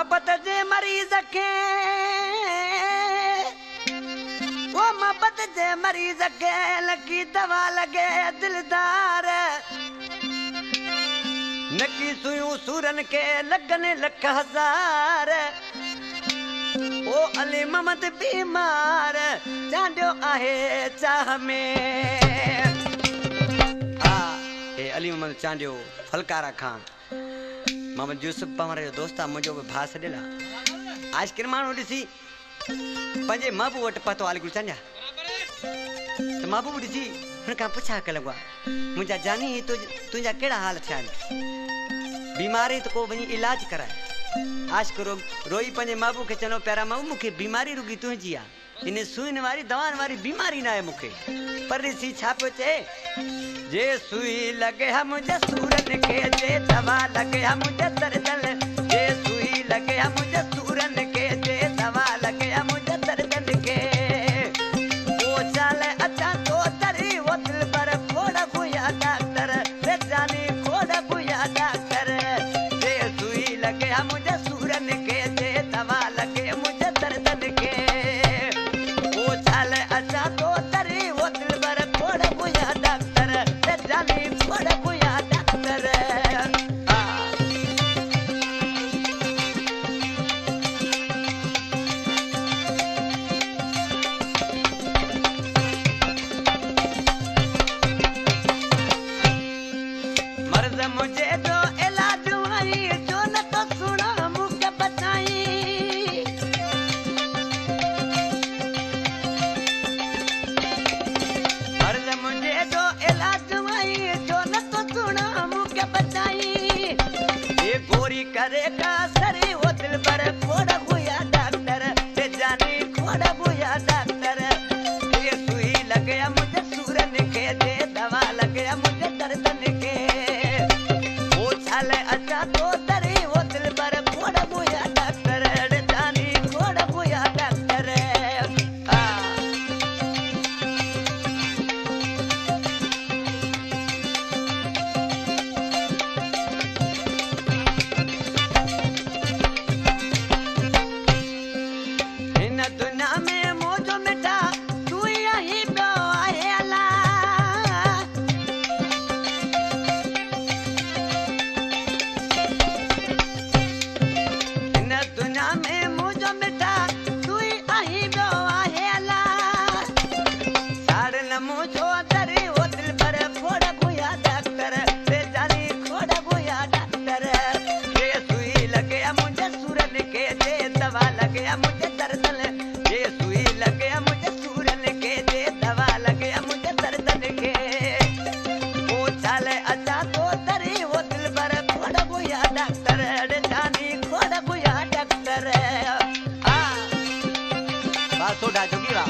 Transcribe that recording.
जे मरीज़ खे। वो मोहब्बत जे मरीज़ खे लगी दवा लगे दिलदार। नकी सुयूं सूरन खे लॻनि लख हज़ार। ओ अली मोहम्मद बीमार चांडियो आहे चाह में। हा, हे अली मोहम्मद चांडियो फलकारा खान मोहम्मद यूसुफ जो दोस्त आहे मुंहिंजो बि भाउ सॾियल आहे आज किन माण्हू ॾिसी पंहिंजे महबूब वटि पतो आहे अली चांडिया त महबूब ॾिसी हुन खां पुछा कयो आहे जानी तु तुंहिंजा कहिड़ा हाल थिया बीमारी त को वञी इलाज कराए। आश करो रोई पंहिंजे महबूब खे चवंदो प्यारा महबूब, मूंखे बीमारी रुगी तुंहिंजी आहे इन सुईनि वारी दवाउनि वारी बीमारी न आहे मूंखे। पर ॾिसी छा पियो जे सुई लगे हा मुंहिंजे सूरन के जे दवा लगे हा मुंहिंजे दर्दनि Because. बा सोडा जोगी बा मुझे कमल